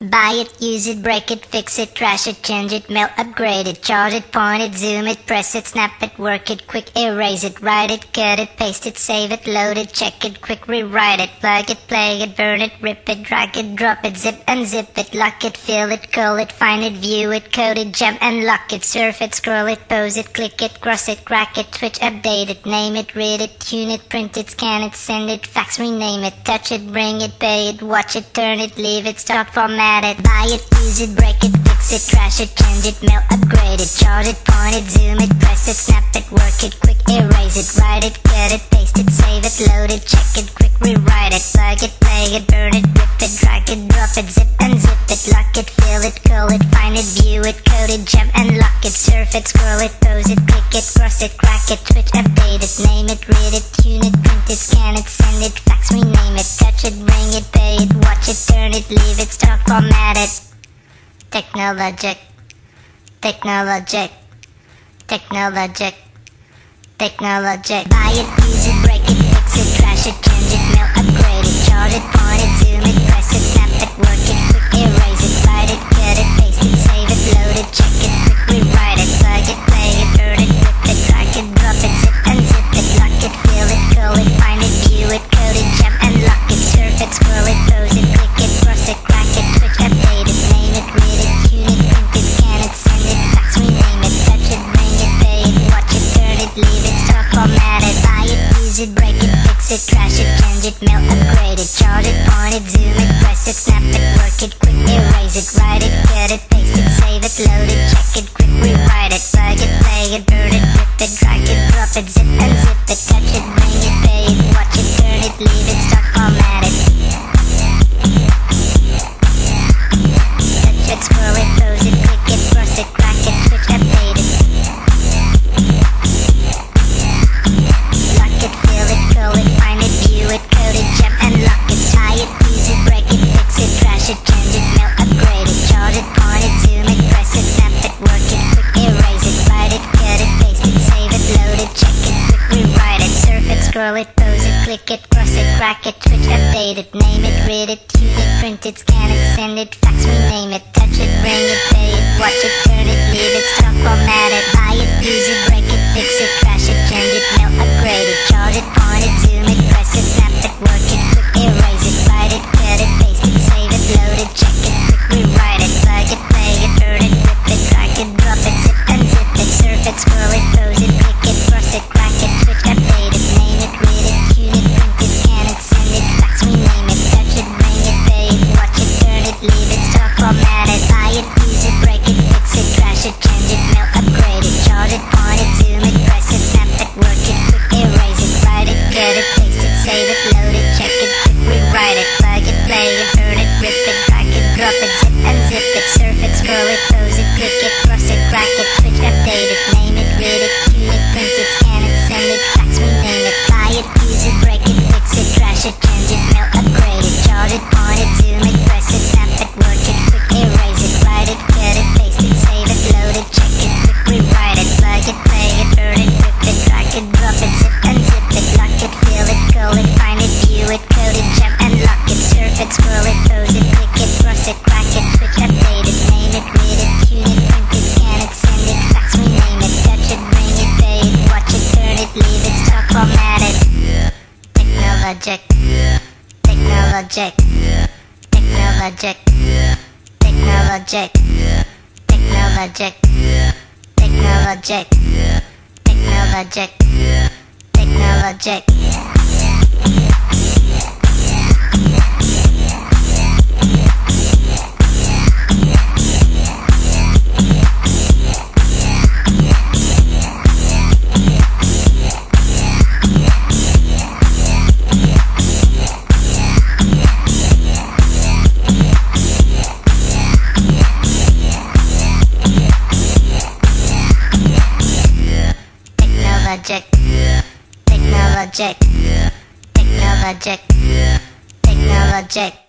Buy it, use it, break it, fix it, trash it, change it, mail, upgrade it, charge it, point it, zoom it, press it, snap it, work it, quick erase it, write it, cut it, paste it, save it, load it, check it, quick rewrite it, plug it, play it, burn it, rip it, drag it, drop it, zip unzip it, lock it, fill it, call it, find it, view it, code it, jump and lock it, surf it, scroll it, pose it, click it, cross it, crack it, switch, update it, name it, read it, tune it, print it, scan it, send it, fax, rename it, touch it, bring it, pay it, watch it, turn it, leave it, start, format it, buy it, use it, break it, fix it, trash it, change it, mail, upgrade it, chart it, point it, zoom it, press it, snap it, work it, quick erase it, write it, cut it, paste it, save it, load it, check it, quick rewrite it, plug it, play it, burn it, rip it, drag it, drop it, zip unzip it, lock it, fill it, call it, find it, view it, code it, jump and lock it, surf it, scroll it, pose it, click it, cross it, crack it, switch, update it, name it, read it, tune it, print it, scan it, send it, fax, rename it, touch it, bring it, pay it, watch it, turn it, leave it, start, format it. Technologic, technologic, technologic, technologic. Buy it, use it, it, trash it, change it, mail, upgrade it, chart it, point it, zoom it, press it, snap it, work it, quick erase it, write it, cut it, paste it, save it, load it, check it, quick rewrite it, plug it, play it, burn it, rip it, drag it, drop it, zip unzip it, touch it, bring it, pay it, watch it, turn it, leave it, scroll it, pose it, click it, cross it, crack it, switch, update it, name it, read it, tune it, print it, scan it, send it, fax, rename it, it, surf it, pose it, click it, cross it, crack it, switch, update it, name it, read it, tune it, print it, scan it, send it, fax, rename it, touch it, bring it, pay it, watch it, turn it, leave it, start, format it. Technologic, technologic, technologic, technologic, technologic, technologic, technologic, technologic. Technologic, technologic, technologic, technologic.